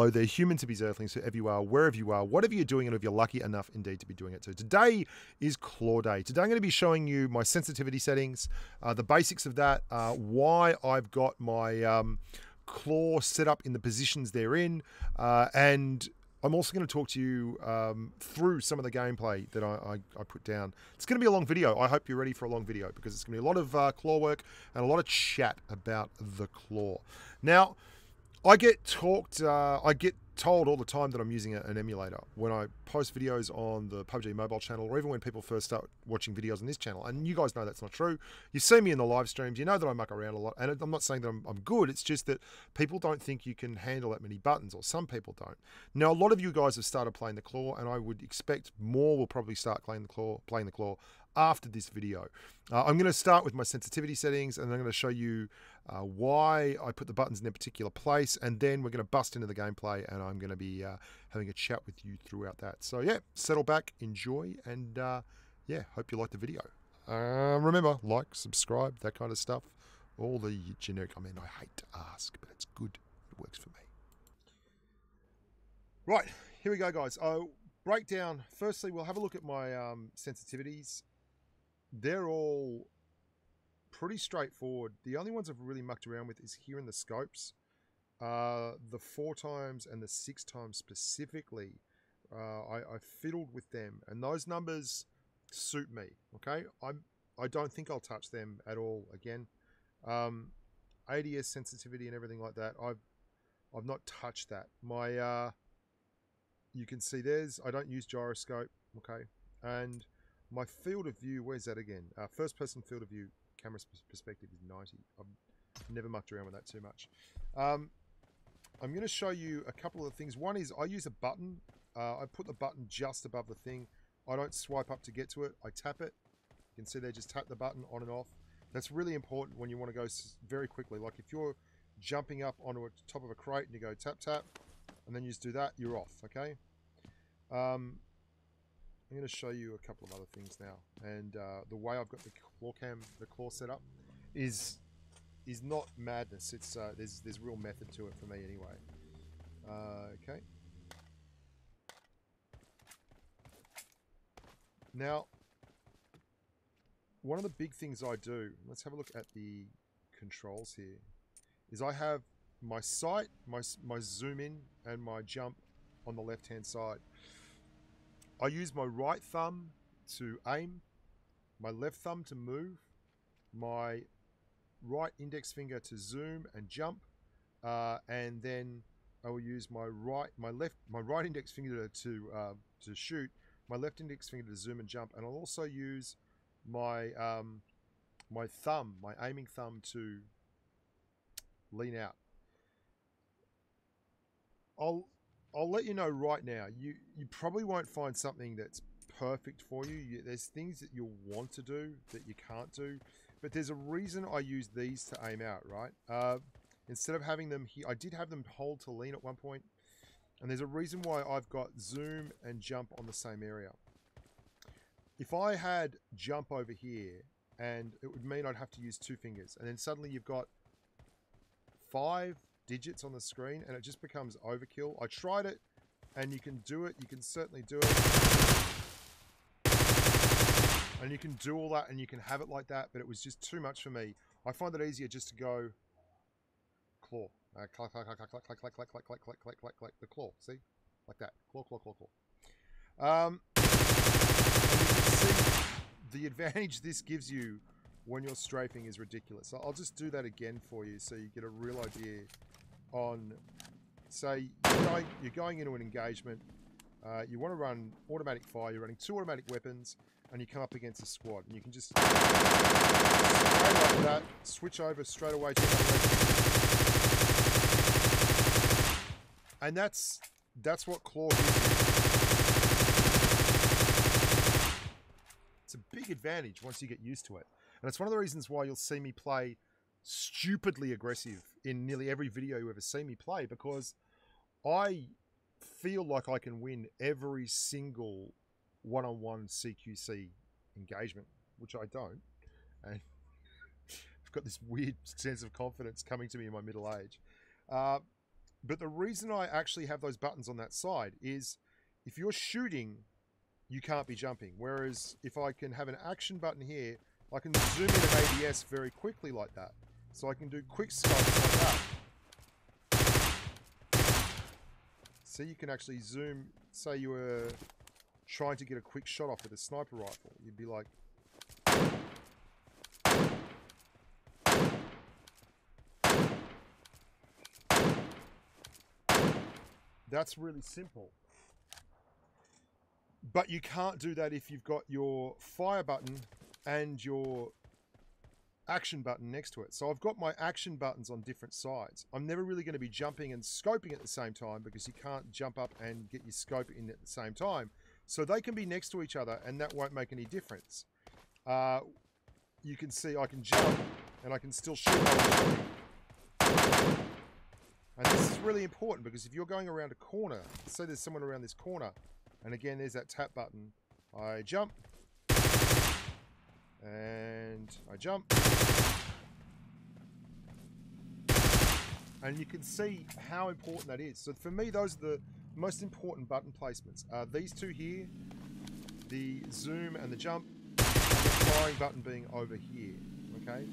hello there, human to be earthlings, whoever you are, wherever you are, whatever you're doing, and if you're lucky enough indeed to be doing it So Today is Claw Day. Today I'm going to be showing you my sensitivity settings, uh, the basics of that, uh, why I've got my um, claw set up in the positions they're in, uh, and I'm also going to talk to you um, through some of the gameplay that I, I, I, put down. It's going to be a long video. I hope you're ready for a long video because it's going to be a lot of uh, claw work and a lot of chat about the claw. Now, I get talked, uh, I get told all the time that I'm using an emulator when I post videos on the PUBG mobile channel or even when people first start watching videos on this channel. And you guys know that's not true. You see me in the live streams, you know that I muck around a lot. And I'm not saying that I'm, I'm good, it's just that people don't think you can handle that many buttons, or some people don't. Now, a lot of you guys have started playing the claw, and I would expect more will probably start playing the claw, playing the claw after this video. Uh, I'm going to start with my sensitivity settings and I'm going to show you uh, why I put the buttons in a particular place and then we're going to bust into the gameplay and I'm going to be uh, having a chat with you throughout that. So yeah, settle back, enjoy and uh, yeah, hope you like the video. Uh, remember, like, subscribe, that kind of stuff. All the generic, I mean, I hate to ask, but it's good. It works for me. Right, here we go, guys. Oh, breakdown. Firstly, we'll have a look at my um, sensitivities they're all pretty straightforward. The only ones I've really mucked around with is here in the scopes. Uh, the four times and the six times specifically, uh, I, I fiddled with them, and those numbers suit me. Okay, I'm I don't think I'll touch them at all again. Um, ADS sensitivity and everything like that, I've I've not touched that. My uh, you can see there's I don't use gyroscope. Okay, and my field of view, where's that again? Uh, first person field of view, camera perspective is 90. I've never mucked around with that too much. Um, I'm going to show you a couple of things. One is I use a button. Uh, I put the button just above the thing. I don't swipe up to get to it. I tap it. You can see there, just tap the button on and off. That's really important when you want to go very quickly. Like if you're jumping up onto the top of a crate and you go tap, tap, and then you just do that, you're off, okay? Um, I'm going to show you a couple of other things now. And uh, the way I've got the claw cam, the claw set up, is is not madness. It's uh, there's there's real method to it for me anyway. Uh, okay. Now, one of the big things I do, let's have a look at the controls here, is I have my sight, my, my zoom in and my jump on the left hand side. I use my right thumb to aim, my left thumb to move, my right index finger to zoom and jump, uh, and then I will use my right, my left, my right index finger to uh, to shoot, my left index finger to zoom and jump, and I'll also use my um, my thumb, my aiming thumb to lean out. I'll I'll let you know right now. You you probably won't find something that's perfect for you. you. There's things that you'll want to do that you can't do, but there's a reason I use these to aim out. Right? Uh, instead of having them here, I did have them hold to lean at one point, and there's a reason why I've got zoom and jump on the same area. If I had jump over here, and it would mean I'd have to use two fingers, and then suddenly you've got five digits on the screen and it just becomes overkill. I tried it and you can do it. You can certainly do it. And you can do all that and you can have it like that, but it was just too much for me. I find it easier just to go claw. Uh, clack, clack, clack, clack, clack, clack, clack, clack, clack, clack, clack, clack, clack, the claw. See? Like that. Claw, claw, claw, claw. Um, the advantage this gives you when you're strafing is ridiculous. So I'll just do that again for you so you get a real idea on, say, you're going, you're going into an engagement, uh, you want to run automatic fire, you're running two automatic weapons, and you come up against a squad, and you can just that, switch over straight away. And that's that's what Claw. It's a big advantage once you get used to it. And it's one of the reasons why you'll see me play stupidly aggressive in nearly every video you ever see me play because I feel like I can win every single one-on-one CQC engagement, which I don't. And I've got this weird sense of confidence coming to me in my middle age. Uh, But the reason I actually have those buttons on that side is if you're shooting, you can't be jumping. Whereas if I can have an action button here, I can zoom in an ADS very quickly like that. So I can do quick scopes like that. See, you can actually zoom, say you were trying to get a quick shot off with a sniper rifle. You'd be like, That's really simple. But you can't do that if you've got your fire button and your action button next to it. So I've got my action buttons on different sides. I'm never really going to be jumping and scoping at the same time because you can't jump up and get your scope in at the same time. So they can be next to each other and that won't make any difference. Uh, you can see I can jump and I can still shoot. And this is really important because if you're going around a corner, say there's someone around this corner, and again, there's that tap button. I jump, and I jump. And you can see how important that is. So for me, those are the most important button placements. Uh, these two here, the zoom and the jump, and the firing button being over here, okay?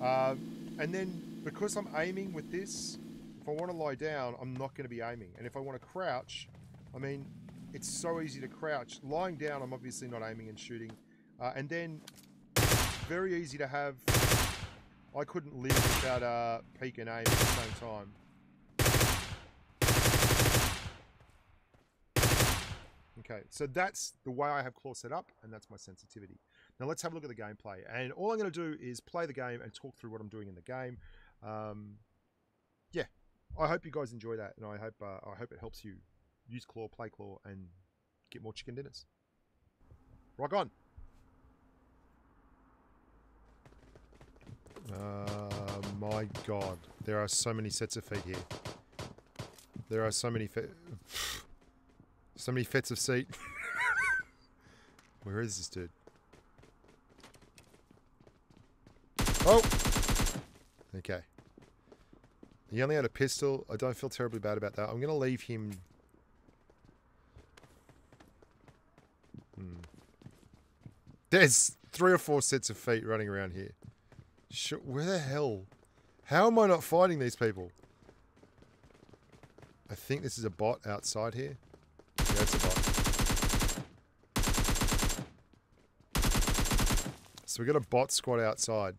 Uh, and then because I'm aiming with this, if I want to lie down, I'm not going to be aiming. And if I want to crouch, I mean, it's so easy to crouch. Lying down, I'm obviously not aiming and shooting. Uh, and then, very easy to have... I couldn't live without uh, peek and aim at the same time. Okay, so that's the way I have claw set up, and that's my sensitivity. Now let's have a look at the gameplay. And all I'm going to do is play the game and talk through what I'm doing in the game. Um, yeah, I hope you guys enjoy that, and I hope uh, I hope it helps you use Claw, play Claw, and get more chicken dinners. Rock on. Uh, my God, there are so many sets of feet here. There are so many so many fets of seat. Where is this dude? Oh! Okay. He only had a pistol. I don't feel terribly bad about that. I'm going to leave him... Hmm. There's three or four sets of feet running around here. Where the hell? How am I not fighting these people? I think this is a bot outside here. Yeah, it's a bot. So we got a bot squad outside.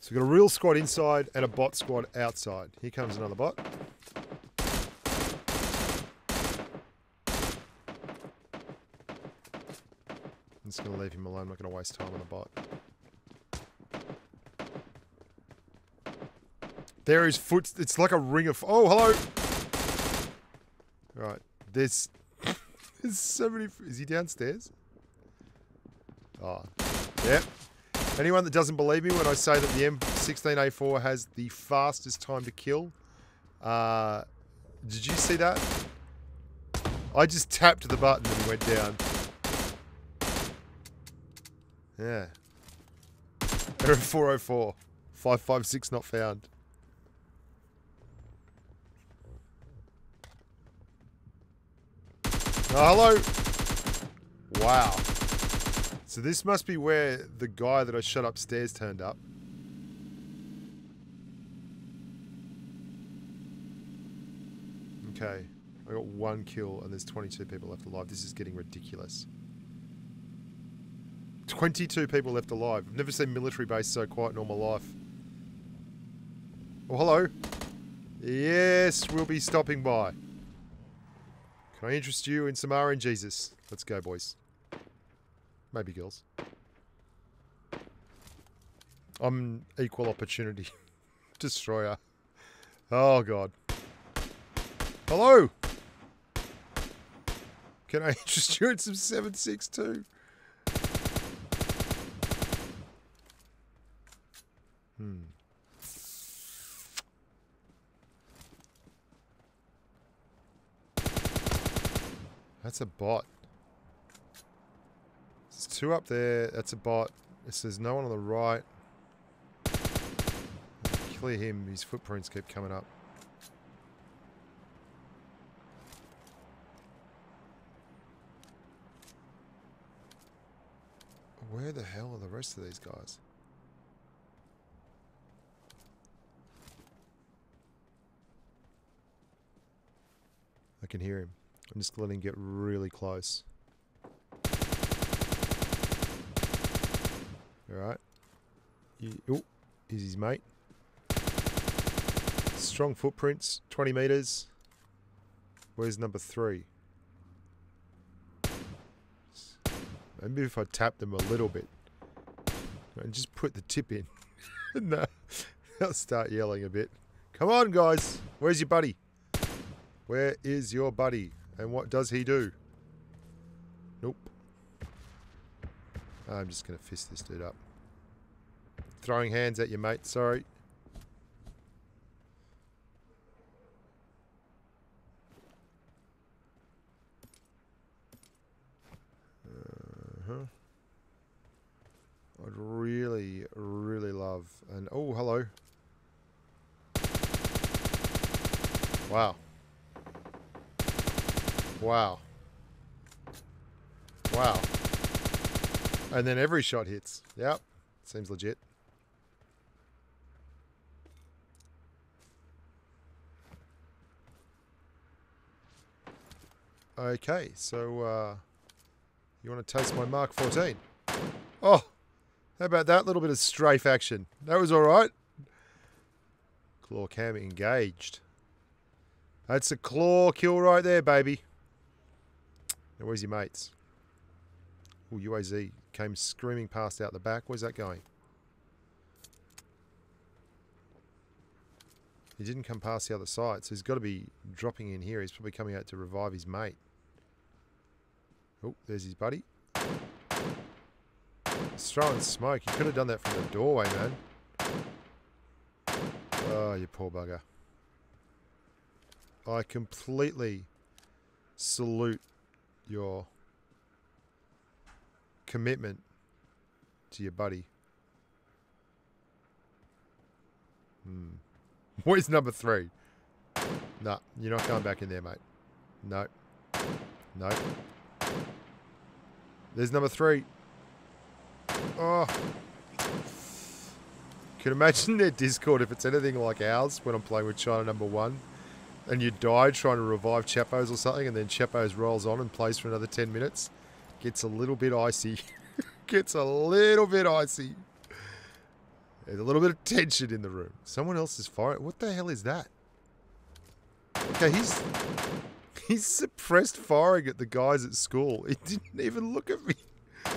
So we've got a real squad inside and a bot squad outside. Here comes another bot. To leave him alone. I'm not to waste time on the bot. There is foot. It's like a ring of. Oh, hello. Right. There's. there's so many. Is he downstairs? Oh. Yep. Anyone that doesn't believe me when I say that the M16A4 has the fastest time to kill, uh, did you see that? I just tapped the button and went down. Yeah. Error 404. 556 not found. Oh, hello. Wow. So this must be where the guy that I shot upstairs turned up. Okay. I got one kill and there's 22 people left alive. This is getting ridiculous. 22 people left alive. I've never seen military base so quiet in all my life. Oh, hello. Yes, we'll be stopping by. Can I interest you in some RNGesus? Let's go, boys. Maybe girls. I'm equal opportunity destroyer. Oh god. Hello! Can I interest you in some 762? Hmm. That's a bot There's two up there. That's a bot. It says no one on the right. clear him. His footprints keep coming up. Where the hell are the rest of these guys? Can hear him. I'm just letting him get really close. Alright. Oh, is his mate. Strong footprints, 20 metres. Where's number three? Maybe if I tap them a little bit and just put the tip in. no, they'll start yelling a bit. Come on, guys. Where's your buddy? Where is your buddy? And what does he do? Nope. I'm just going to fist this dude up. Throwing hands at you, mate. Sorry. Uh-huh. I'd really, really love... And Oh, hello. Wow. Wow. Wow. And then every shot hits. Yep. Seems legit. Okay, so uh, you want to taste my Mark 14? Oh, how about that little bit of strafe action? That was all right. Claw cam engaged. That's a claw kill right there, baby. Now, where's your mates? Oh, UAZ came screaming past out the back. Where's that going? He didn't come past the other side, so he's got to be dropping in here. He's probably coming out to revive his mate. Oh, there's his buddy. He's throwing smoke. He could have done that from the doorway, man. Oh, you poor bugger. I completely salute your commitment to your buddy. Hmm. Where's number three? Nah, you're not going back in there, mate. No. No. There's number three. Oh. Can imagine their Discord if it's anything like ours when I'm playing with China number one and you die trying to revive Chapos or something and then Chapos rolls on and plays for another 10 minutes. Gets a little bit icy. Gets a little bit icy. There's a little bit of tension in the room. Someone else is firing. What the hell is that? Okay, he's He's suppressed firing at the guys at school. He didn't even look at me.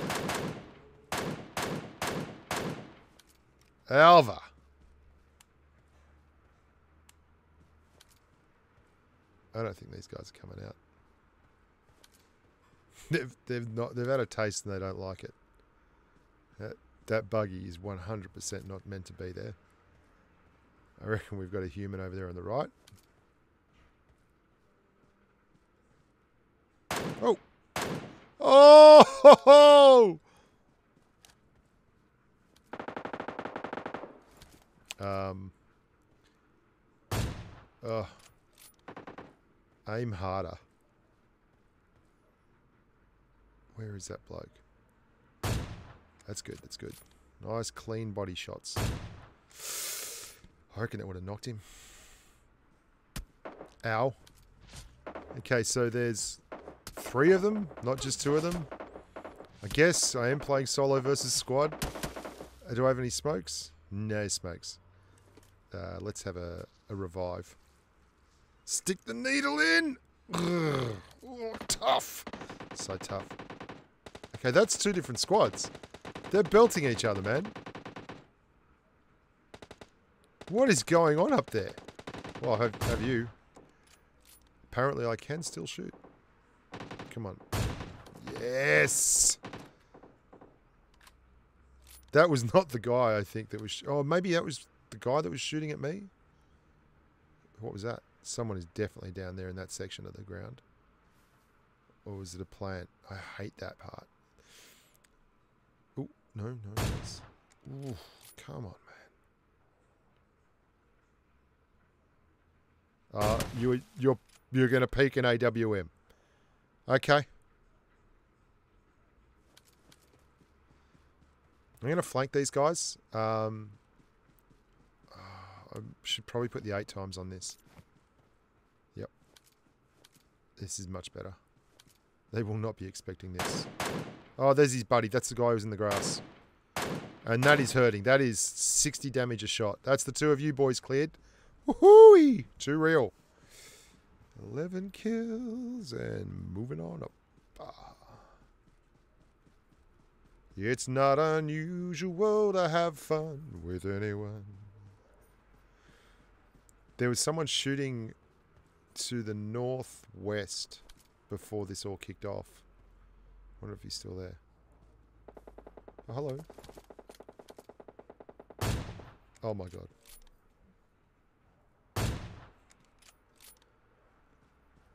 Alva. I don't think these guys are coming out. They've they've not they've had a taste and they don't like it. That that buggy is 100% not meant to be there. I reckon we've got a human over there on the right. Oh. Oh! Um. Oh. Aim harder. Where is that bloke? That's good, that's good. Nice clean body shots. I reckon that would have knocked him. Ow. Okay, so there's three of them, not just two of them. I guess I am playing solo versus squad. Uh, do I have any smokes? No smokes. Uh, let's have a, a revive. Stick the needle in! Ugh. Oh, tough. So tough. Okay, that's two different squads. They're belting each other, man. What is going on up there? Well, have, have you. Apparently I can still shoot. Come on. Yes! That was not the guy, I think, that was... Oh, maybe that was the guy that was shooting at me? What was that? Someone is definitely down there in that section of the ground. Or was it a plant? I hate that part. Oh, no, no. Ooh, come on, man. Uh, you you're you're going to peak in AWM. Okay. I'm going to flank these guys. Um, I should probably put the eight times on this. This is much better. They will not be expecting this. Oh, there's his buddy. That's the guy who's in the grass. And that is hurting. That is 60 damage a shot. That's the two of you boys cleared. Woohoo! Too real. 11 kills and moving on up. Ah. It's not unusual to have fun with anyone. There was someone shooting to the northwest before this all kicked off. wonder if he's still there. Oh, hello. Oh my god.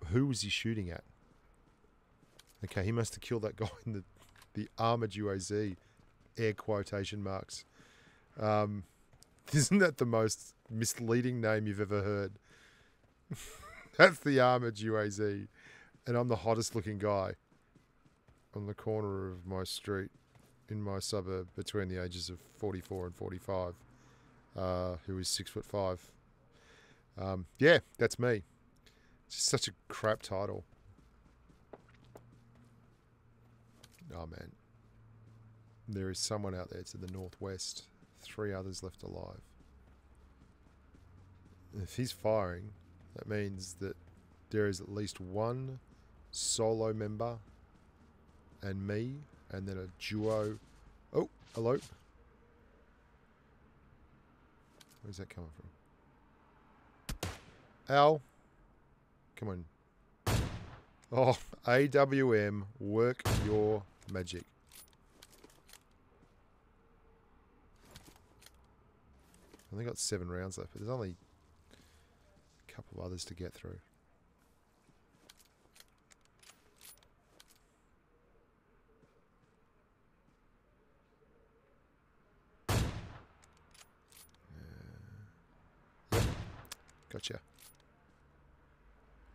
Who was he shooting at? Okay, he must have killed that guy in the, the armored UAZ. Air quotation marks. Um, isn't that the most misleading name you've ever heard? That's the armored UAZ. And I'm the hottest looking guy on the corner of my street in my suburb between the ages of 44 and 45, uh, who is six foot five. Um, yeah, that's me. It's just such a crap title. Oh man. There is someone out there to the northwest. Three others left alive. If he's firing, that means that there is at least one solo member and me, and then a duo. Oh, hello. Where's that coming from? Al. Come on. Oh, AWM, work your magic. I only got seven rounds left, but there's only couple of others to get through. Gotcha.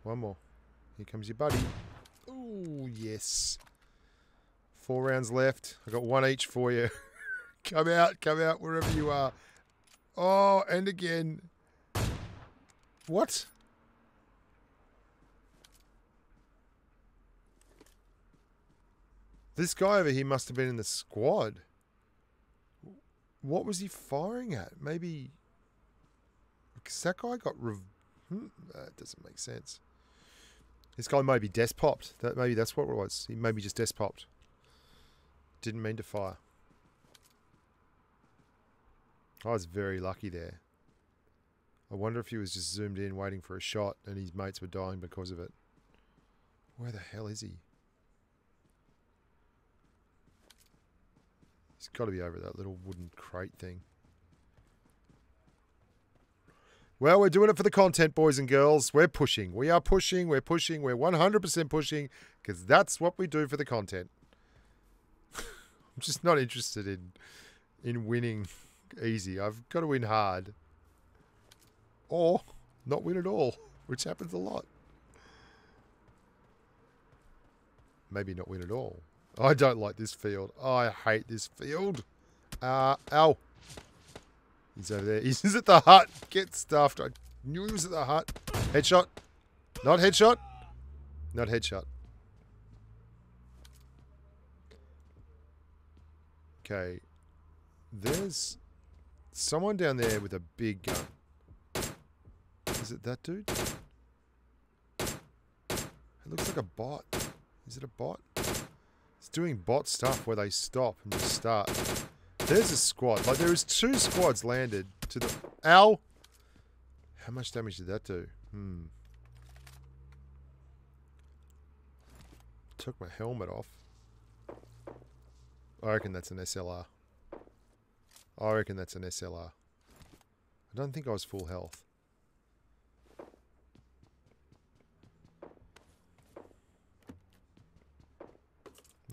One more. Here comes your buddy. Oh, yes. Four rounds left. I got one each for you. come out, come out, wherever you are. Oh, and again. What? This guy over here must have been in the squad. What was he firing at? Maybe because that guy got rev- hmm, that doesn't make sense. This guy maybe desk popped. That maybe that's what it was. He maybe just desk popped. Didn't mean to fire. I was very lucky there. I wonder if he was just zoomed in waiting for a shot and his mates were dying because of it. Where the hell is he? He's got to be over that little wooden crate thing. Well, we're doing it for the content, boys and girls. We're pushing. We are pushing. We're pushing. We're 100% pushing because that's what we do for the content. I'm just not interested in in winning easy. I've got to win hard. Or not win at all, which happens a lot. Maybe not win at all. I don't like this field. I hate this field. Uh, ow. He's over there. He's at the hut. Get stuffed. I knew he was at the hut. Headshot. Not headshot. Not headshot. Okay. There's someone down there with a big gun. Is it that dude? It looks like a bot. Is it a bot? It's doing bot stuff where they stop and just start. There's a squad. Like, there is two squads landed to the... Ow! How much damage did that do? Hmm. Took my helmet off. I reckon that's an SLR. I reckon that's an SLR. I don't think I was full health.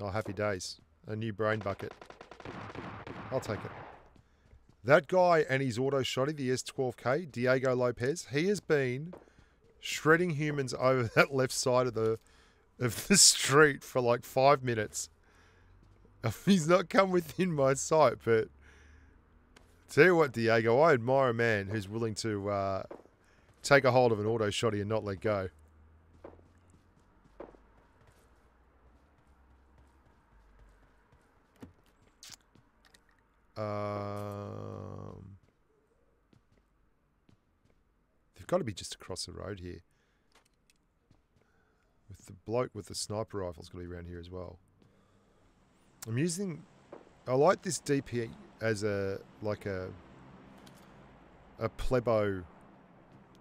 Oh, happy days. A new brain bucket. I'll take it. That guy and his auto shotty, the S12K, Diego Lopez, he has been shredding humans over that left side of the of the street for like five minutes. He's not come within my sight, but tell you what, Diego, I admire a man who's willing to uh, take a hold of an auto shotty and not let go. Um, they've got to be just across the road here. With the bloke with the sniper rifle's got to be around here as well. I'm using. I like this DP as a like a a plebo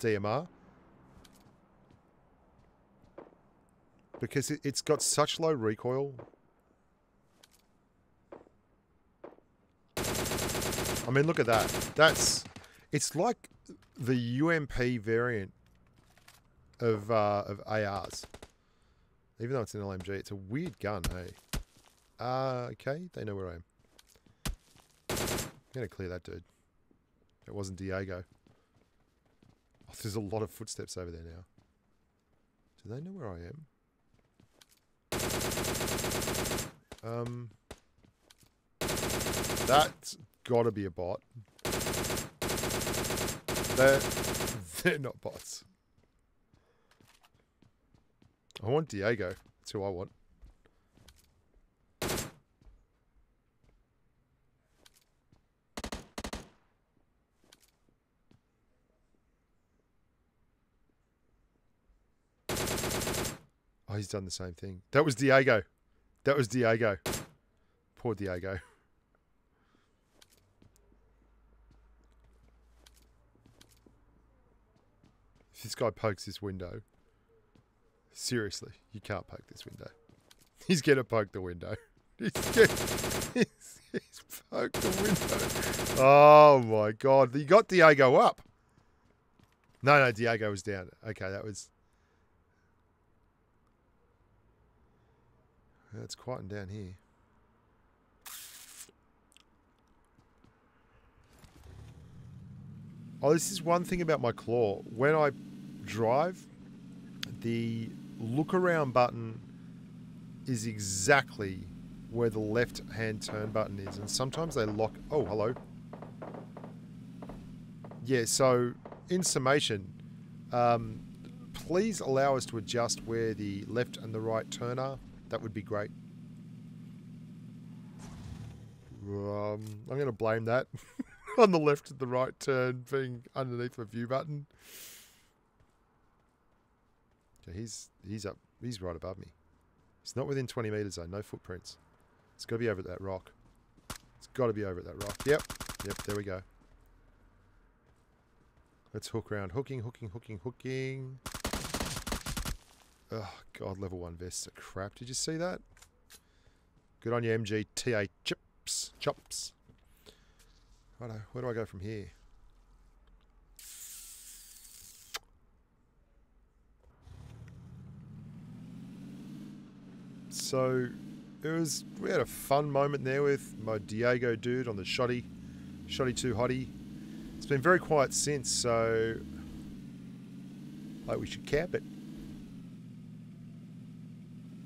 DMR because it, it's got such low recoil. I mean, look at that. That's it's like the UMP variant of uh, of ARs. Even though it's an LMG, it's a weird gun, hey. Uh, okay, they know where I am. I'm gonna clear that dude. It wasn't Diego. Oh, there's a lot of footsteps over there now. Do they know where I am? Um, that's gotta be a bot. They're, they're not bots. I want Diego. That's who I want. Oh, he's done the same thing. That was Diego. That was Diego. Poor Diego. If this guy pokes this window, seriously, you can't poke this window. He's gonna poke the window. He's, gonna, he's, he's poked the window. Oh my god! You got Diego up. No, no, Diego was down. Okay, that was. It's quieting down here. Oh, this is one thing about my claw. When I drive, the look around button is exactly where the left hand turn button is. And sometimes they lock. Oh, hello. Yeah, so in summation, um, please allow us to adjust where the left and the right turn are. That would be great. Um, I'm going to blame that on the left and the right turn being underneath the view button. He's he's up. He's right above me. He's not within 20 meters though. No footprints. It's got to be over at that rock. It's got to be over at that rock. Yep. Yep. There we go. Let's hook around. Hooking, hooking, hooking, hooking. Oh, God, level 1 vests are crap. Did you see that? Good on you, MGTA chips. Chops. Righto, where do I go from here? So, it was, we had a fun moment there with my Diego dude on the Shotty, Shotty 2 Hottie. It's been very quiet since, so like we should cap it.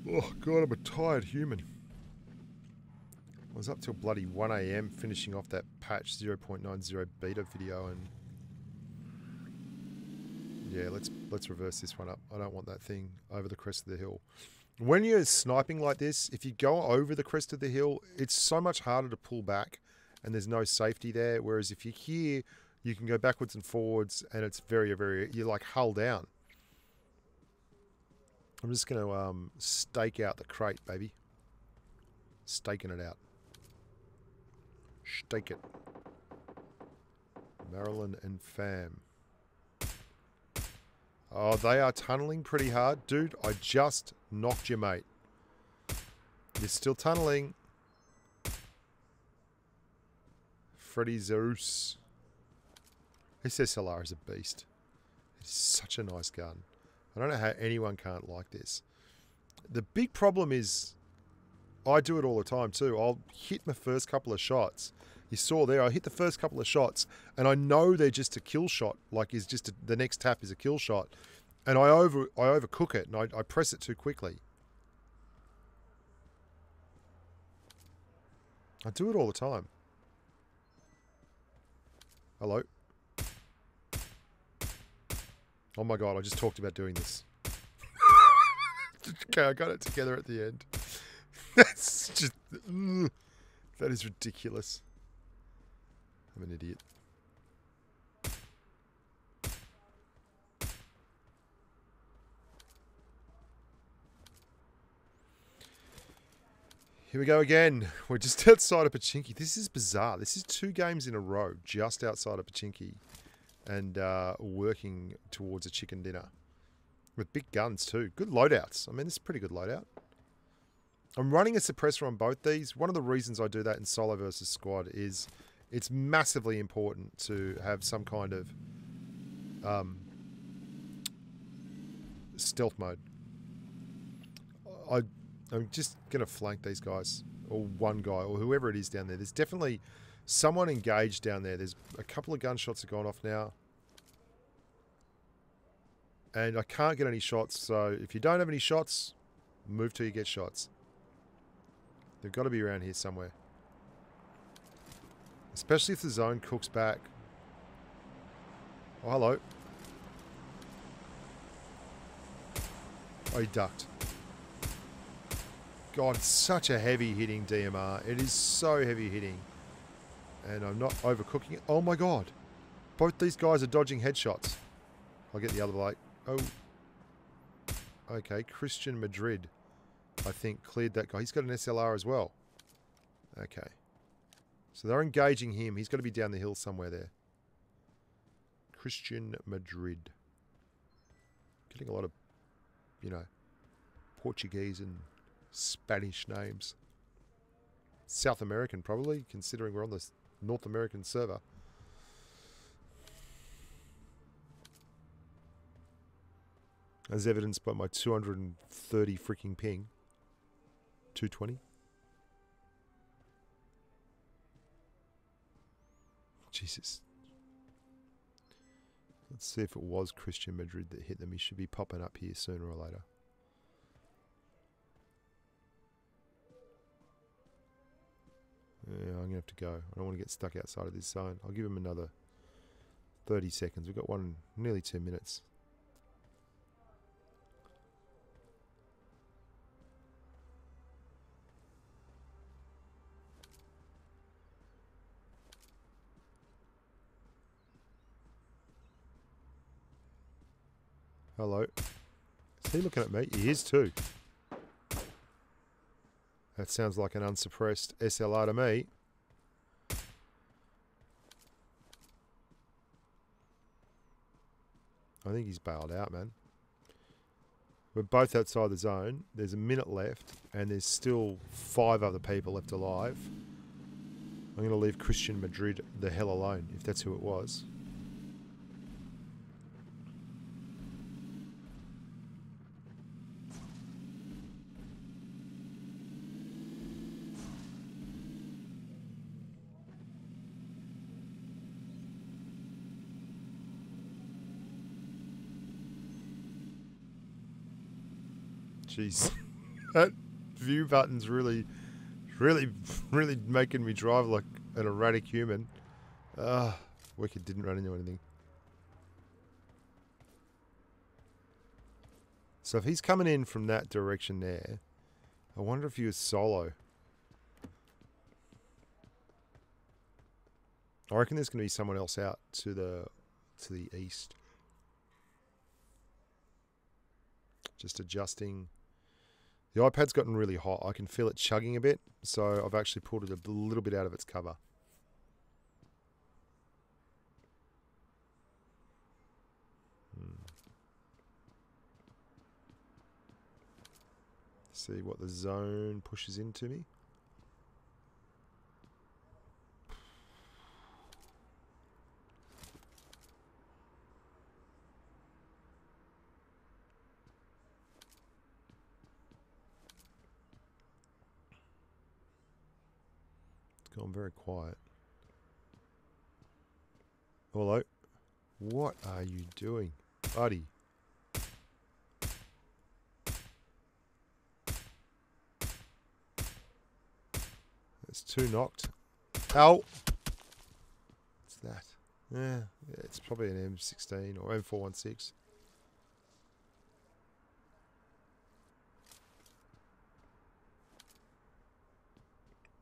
Oh god, I'm a tired human. I was up till bloody 1am finishing off that patch 0.90 beta video and yeah, let's let's reverse this one up. I don't want that thing over the crest of the hill. When you're sniping like this, if you go over the crest of the hill, it's so much harder to pull back and there's no safety there. Whereas if you're here, you can go backwards and forwards and it's very, very, you're like hull down. I'm just going to um, stake out the crate, baby. Staking it out. Stake it. Marilyn and Fam. Oh, they are tunneling pretty hard. Dude, I just knocked your mate. You're still tunneling. Freddy Zeus. This SLR is a beast. It's such a nice gun. I don't know how anyone can't like this. The big problem is I do it all the time too. I'll hit my first couple of shots. You saw there, I hit the first couple of shots and I know they're just a kill shot. Like is just a, the next tap is a kill shot. and I over I overcook it and I, I press it too quickly. I do it all the time. Hello. Oh my god, I just talked about doing this. okay, I got it together at the end. That's just... Mm, that is ridiculous. I'm an idiot. Here we go again. We're just outside of Pochinki. This is bizarre. This is two games in a row just outside of Pochinki and uh, working towards a chicken dinner. With big guns too. Good loadouts. I mean, this is pretty good loadout. I'm running a suppressor on both these. One of the reasons I do that in solo versus squad is it's massively important to have some kind of um, stealth mode. I I'm just going to flank these guys, or one guy, or whoever it is down there. There's definitely someone engaged down there. There's a couple of gunshots have gone off now. And I can't get any shots, so if you don't have any shots, move till you get shots. They've got to be around here somewhere. Especially if the zone cooks back. Oh, hello. Oh, he ducked. God, such a heavy hitting DMR. It is so heavy hitting. And I'm not overcooking it. Oh my God. Both these guys are dodging headshots. I'll get the other like. Oh. Okay, Christian Madrid. I think cleared that guy. He's got an SLR as well. Okay. So they're engaging him. He's got to be down the hill somewhere there. Christian Madrid. Getting a lot of, you know, Portuguese and Spanish names. South American, probably, considering we're on the North American server. As evidenced by my 230 freaking ping. 220. Jesus. Let's see if it was Christian Madrid that hit them. He should be popping up here sooner or later. Yeah, I'm going to have to go. I don't want to get stuck outside of this zone. I'll give him another 30 seconds. We've got one, nearly two minutes. Hello. Is he looking at me? He is too. That sounds like an unsuppressed SLR to me. I think he's bailed out, man. We're both outside the zone. There's a minute left, and there's still five other people left alive. I'm going to leave Christian Madrid the hell alone, if that's who it was. Jeez. that view button's really, really, really making me drive like an erratic human. Ah, uh, Wicked didn't run into anything. So if he's coming in from that direction there, I wonder if he was solo. I reckon there's going to be someone else out to the to the east. Just adjusting the iPad's gotten really hot. I can feel it chugging a bit, so I've actually pulled it a little bit out of its cover. Hmm. See what the zone pushes into me. Very quiet. Hello? What are you doing? Buddy. That's two knocked. Ow! What's that? Yeah, it's probably an M16 or M416.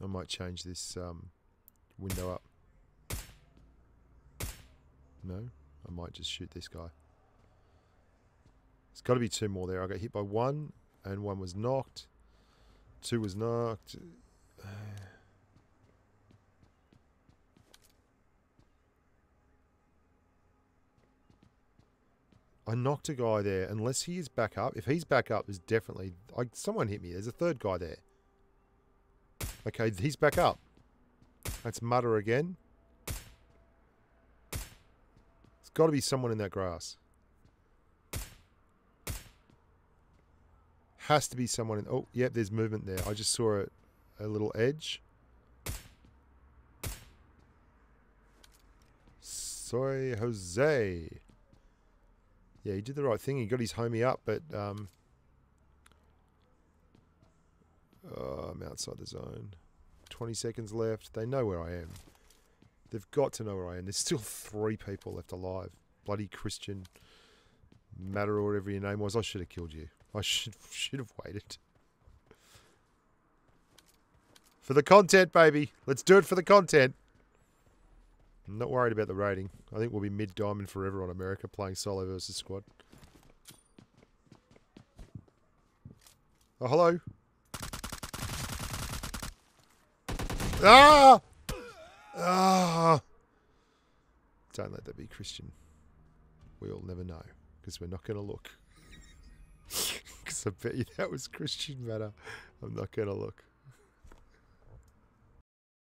I might change this um, window up. No, I might just shoot this guy. There's got to be two more there. I got hit by one, and one was knocked. Two was knocked. I knocked a guy there. Unless he is back up. If he's back up, there's definitely... I, someone hit me. There's a third guy there. Okay, he's back up. That's Mutter again. There's got to be someone in that grass. Has to be someone in... Oh, yep, there's movement there. I just saw a, a little edge. Sorry, Jose. Yeah, he did the right thing. He got his homie up, but... Um, oh, I'm outside the zone. 20 seconds left. They know where I am. They've got to know where I am. There's still three people left alive. Bloody Christian Matter or whatever your name was. I should have killed you. I should should have waited. For the content, baby. Let's do it for the content. I'm not worried about the rating. I think we'll be mid-diamond forever on America playing solo versus squad. Oh, hello. Ah! Ah! Don't let that be Christian. We'll never know because we're not going to look. Because I bet you that was Christian matter. I'm not going to look.